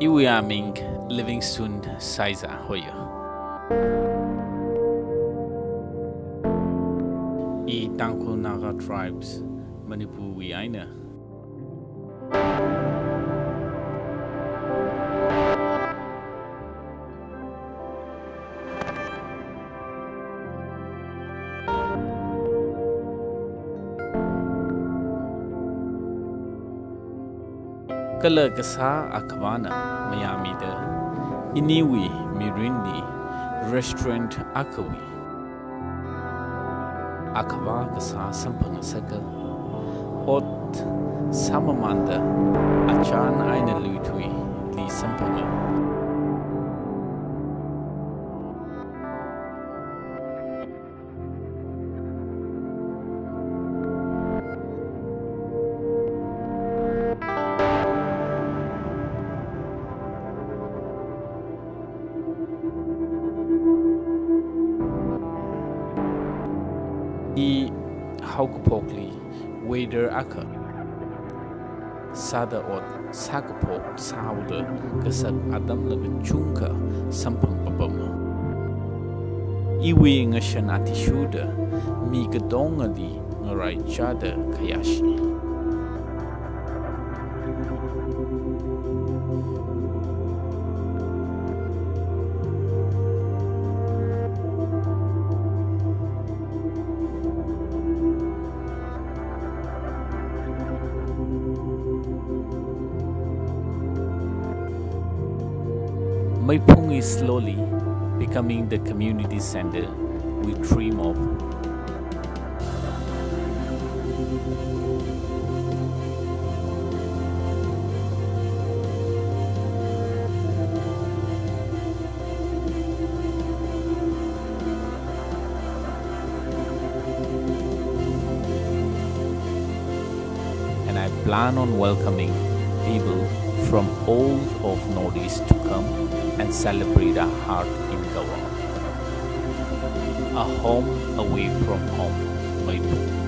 Iwea living soon. Sizer Hoyo. I Tangkhul Naga tribes, Manipur Wiaina. Kala kasa akwana mayamida iniwi mirindi restaurant akawi. Akwa kasa sampanga saka ot samamanda achan aina luitui li sampanga i haugpokli wader aka sada ot sakapok sauda kasak adam laga chungka sampang babam iwi nga shanati shuda mi gadonga di ngarai chada kayashi Meiphung is slowly becoming the community center we dream of. And I plan on welcoming people from all of Northeast to come and celebrate our heart in Goa. A home away from home, Maipur.